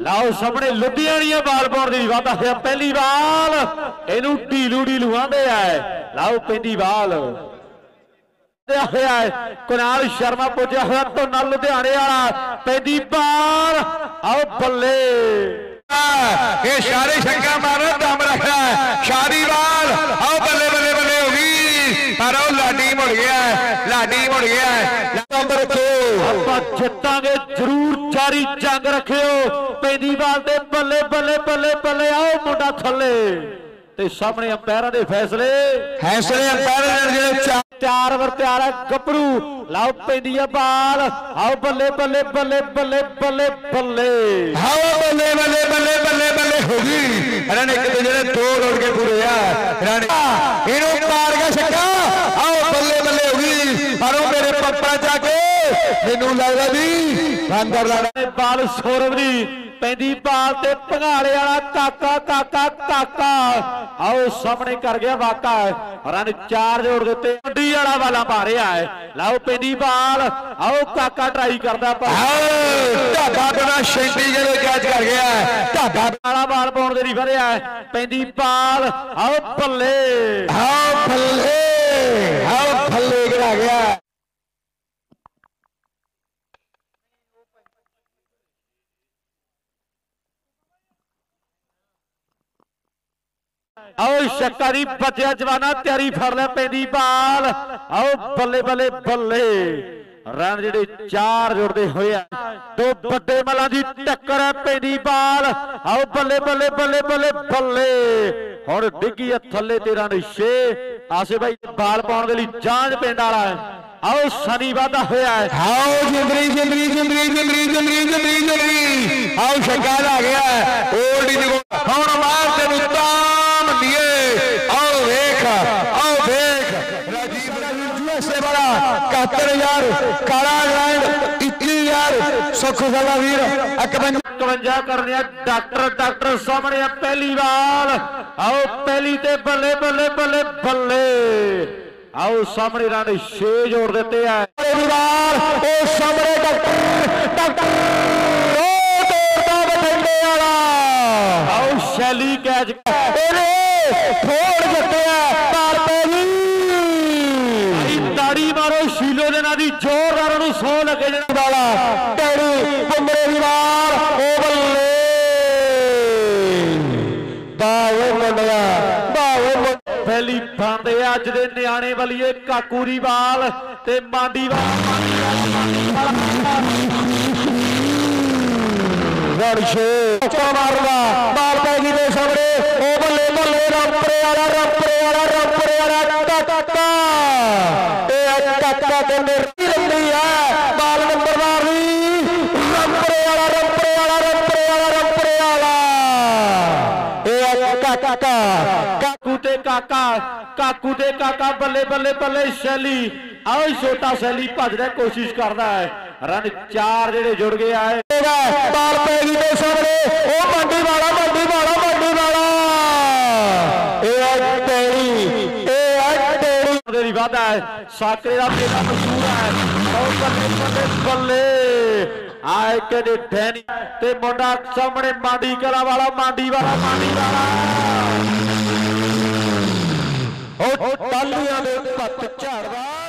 ਲਓ ਸਾਹਮਣੇ ਲੁਧਿਆਣੀਆਂ ਬਾਲ ਪਾਉਣ ਦੀ ਵਾਦਾ ਹੋਇਆ ਪਹਿਲੀ ਬਾਲ। ਇਹਨੂੰ ਢੀਲੂ ਢੀਲੂ ਆਂਦੇ ਆ। ਲਓ ਪੈਂਦੀ ਬਾਲ। ਤੇ ਹੋਇਆ ਕੁਨਾਲ ਸ਼ਰਮਾ ਪੁੱਜਿਆ ਹੋਇਆ ਤੋਂ ਲੁਧਿਆਣੇ ਵਾਲਾ। ਪੈਂਦੀ ਬਾਲ। ਆਓ ਬੱਲੇ। ਇਹ ਸਾਰੇ ਛੱਕਾ ਮਾਰਨ ਦਮ ਰੱਖਦਾ ਸ਼ਾਦੀਵਾਲ ਆਓ ਬੱਲੇ ਬੱਲੇ ਬੱਲੇ ਹੋ ਗਈ। ਪਰ ਉਹ ਲਾਡੀ ਮੁੜ ਗਿਆ ਲਾਡੀ ਮੁੜ ਗਿਆ ਆਪਾਂ ਜਿੱਤਾਂਗੇ ਜ਼ਰੂਰ ਜਾਰੀ ਜੰਗ ਰੱਖਿਓ ਪੈਂਦੀ ਬਾਲ ਤੇ ਬੱਲੇ ਬੱਲੇ ਬੱਲੇ ਬੱਲੇ ਆਓ ਮੁੰਡਾ ਥੱਲੇ ਤੇ ਸਾਹਮਣੇ ਅੰਪਾਇਰਾਂ ਦੇ ਫੈਸਲੇ ਫੈਸਲੇ ਅੰਪਾਇਰ ਜਿਹੜੇ ਚਾਰ ਤਿਆਰ ਵਰ ਤਿਆਰ ਹੈ ਗੱਭਰੂ ਲਾਓ ਪੈਂਦੀ ਆ ਬਾਲ ਆਓ ਬੱਲੇ ਬੱਲੇ ਬੱਲੇ ਬੱਲੇ ਬੱਲੇ ਬੱਲੇ ਹਾਓ ਬੱਲੇ ਬੱਲੇ ਬੱਲੇ ਬੱਲੇ ਬੱਲੇ ਹੋ ਗਈ ਨੇ ਇੱਕ ਦੂਜੇ ਦੇ ਦੋ ਰੋੜ ਕੇ ਪੂਰੇ ਆ ਨੇ ਇਹਨੂੰ ਮਾਰ ਕੇ ਛੱਕਾ ਆਓ ਬੱਲੇ ਬੱਲੇ ਹੋ ਗਈ ਪਰ ਉਹ ਮੇਰੇ ਪੱਪਾ ਜਾ ਕੇ ਮੈਨੂੰ ਲੱਗਦਾ ਵੀ ਅੰਦਰ ਲੜਾ ਬਾਲ ਸੌਰਵ ਦੀ ਪੈਂਦੀ ਬਾਲ ਤੇ ਭੰਗਾਲੇ ਵਾਲਾ ਕਾਕਾ ਕਾਕਾ ਕਾਕਾ। ਆਓ ਸਾਹਮਣੇ ਕਰ ਗਿਆ ਵਾਕਾ। ਰਨ ਚਾਰ ਜੋੜ ਦਿੱਤੇ ਵੱਡੀ ਵਾਲਾ ਵਾਲਾ ਮਾਰਿਆ ਹੈ। ਲਾਓ ਪੈਂਦੀ ਬਾਲ। ਆਓ ਕਾਕਾ ਟਰਾਈ ਕਰਦਾ ਪਰ ਢਾਬਾ ਬਣਾ ਸ਼ੈਂਟੀ ਜਦੋਂ ਕੈਚ ਕਰ ਗਿਆ ਢਾਬਾ ਵਾਲਾ ਬਾਲ ਪਾਉਣ ਦੇ ਨਹੀਂ ਹੈ। ਪੈਂਦੀ ਬਾਲ। ਆਓ ਬੱਲੇ। ਹਾਓ ਆਓ ਸ਼ੱਕਾ ਦੀ ਬੱਜਿਆ ਜਵਾਨਾ, ਤਿਆਰੀ ਫੜ ਲੈ ਪੈਂਦੀ ਬਾਲ। ਆਓ ਬੱਲੇ ਬੱਲੇ ਬੱਲੇ। ਰਨ ਜਿਹੜੇ ਚਾਰ ਜੁੜਦੇ ਹੋਏ ਆ, ਦੋ ਵੱਡੇ ਮਲਾਂ ਦੀ ਟੱਕਰ ਹੈ ਪੈਂਦੀ ਬਾਲ। ਆਓ ਬੱਲੇ ਬੱਲੇ ਬੱਲੇ ਬੱਲੇ ਬੱਲੇ। ਹੁਣ ਡਿੱਗੀ ਆ ਥੱਲੇ ਤੇ ਰਨ 6 ਆਸੇ ਬਾਈ ਬਾਲ ਪਾਉਣ ਦੇ ਲਈ ਜਾਂਝ ਪਿੰਡ ਵਾਲਾ ਹੈ। ਆਓ ਸਨੀ ਵਾਦਾ ਹੋਇਆ ਹੈ। ਹਾਓ ਜਿੰਦਰੀ ਜਿੰਦਰੀ ਜਿੰਦਰੀ ਜਿੰਦਰੀ ਜਿੰਦਰੀ ਜਿੰਦਰੀ ਜਿੰਦਰੀ। ਆਓ ਛੱਕਾ ਲਾ ਗਿਆ ਓਲਡੀ ਦੀ ਹੁਣ ਮਾਰ ਤੈਨੂੰ ਤਾਮ ਦੀਏ। ਆਓ ਵੇਖ ਆਓ ਵੇਖ। ਰਾਜੀਵ ਯੂਐਸਏ ਵਾਲਾ 71000 ਕਾਲਾ ਇੰਗਲੈਂਡ 21000 ਸੁਖ ਸਾਲਾ ਵੀਰ 51 51 ਕਰਨਿਆ ਡਾਕਟਰ ਡਾਕਟਰ ਸਾਹਮਣੇ ਆ ਪਹਿਲੀ ਵਾਲ ਆਓ ਪਹਿਲੀ ਤੇ ਬੱਲੇ ਬੱਲੇ ਬੱਲੇ ਬੱਲੇ। ਆਓ ਸਾਹਮਣੇ ਰਨ 6 ਜੋੜ ਦਿੱਤੇ ਆ। ਪਰਿਵਾਰ ਉਹ ਸਾਹਮਣੇ ਡਾਕਟਰ ਡਾਕਟਰ ਉਹ ਤੋੜਦਾ ਬਠਿੰਡੇ ਵਾਲਾ। ਆਓ ਸ਼ੈਲੀ ਕੈਚ ਇਹਨੇ ਫੋੜ ਦਿੱਤਿਆ ਪੈ ਗਈ। ਭਾਈ ਤਾੜੀ ਮਾਰੋ ਸ਼ੀਲੋ ਦੇ ਨਾਂ ਦੀ ਜ਼ੋਰਦਾਰ ਨੂੰ ਸੌ ਲੱਗੇ ਜਿਹੜਾ ਵਾਲਾ ਟੈੜੀ ਬੁੰਮਰੇ ਦੀ ਵਾਰ ਉਹ ਬੱਲੇ ਮੁੰਡਿਆ। ਬਾਵੇ ਮੁੰਡਿਆ ਪਹਿਲੀ ਫਾਂਦੇ ਅੱਜ ਦੇ ਨਿਆਣੇ ਵਲੀਏ ਕਾਕੂ ਵਾਲ ਤੇ ਮਾਂਡੀ ਵਾਲ। ਚਾ ਮਾਰਦਾ ਬਾਲ ਪੈ ਗਈ ਦੇ ਸਾਹਮਣੇ। ਉਹ ਬੱਲੇ ਬੱਲੇ, ਰੰਪਰੇ ਵਾਲਾ ਰੰਪਰੇ ਵਾਲਾ ਰੰਪਰੇ ਵਾਲਾ ਟੱਕਾ ਇਹ ਟੱਕਾ ਤੇ ਇਹ ਟੱਕਾ ਕਾਕੂ ਤੇ ਕਾਕਾ ਕਾਕੂ ਤੇ ਕਾਕਾ ਬੱਲੇ ਬੱਲੇ ਬੱਲੇ ਸ਼ੈਲੀ ਆਓ ਛੋਟਾ ਸ਼ੈਲੀ ਭੱਜਦਾ ਕੋਸ਼ਿਸ਼ ਕਰਦਾ ਹੈ ਰਨ ਚਾਰ ਜਿਹੜੇ ਜੁੜ ਗਏ ਆਏ ਬਾਲ ਪੈ ਗਈ ਦੇ ਸਾਹਮਣੇ ਉਹ ਮੰਡੀ ਵਾਲਾ ਮੰਡੀ ਵਾਲਾ ਮੰਡੀ ਵਾਲਾ ਇਹ ਆ ਤੇਰੀ ਇਹ ਆ ਤੇਰੀ ਦੇ ਦੀ ਵਾਦਾ ਹੈ ਆਏ ਕਹਿੰਦੇ ਡੈਨੀ ਤੇ ਮੁੰਡਾ ਸਾਹਮਣੇ ਮਾਂਡੀ ਕਲਾ ਵਾਲਾ, ਮਾਂਡੀ ਵਾਲਾ ਮਾਂਡੀ ਵਾਲਾ। ਉਹ ਟਾਲੀਆਂ ਦੇ ਪੱਤ ਝਾੜਦਾ।